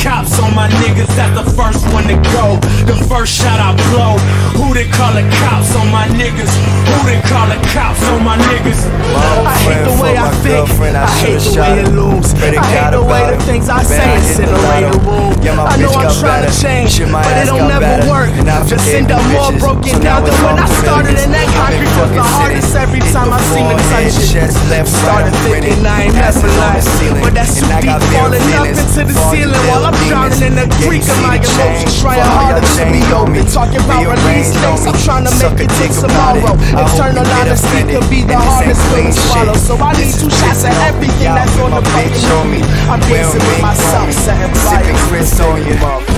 cops on my niggas, that's the first one to go. The first shot I blow. Who they call the cops on my niggas? Who they call the cops on my niggas? I hate the way I think. I hate the way it looms. I hate the way the things I say incinerate a room. I know I'm trying to change, but it don't never work. Just end up more broken down than when I started. And that concrete was the hardest every time I seem to touch In the creek of my emotions, trying harder to be open. Talking about release dates, I'm trying to make it take tomorrow. Internal honesty could be the hardest thing to swallow, so I need two shots of everything that's on the fucking on me. I'm dancing with myself, setting fire. Chris on you, Who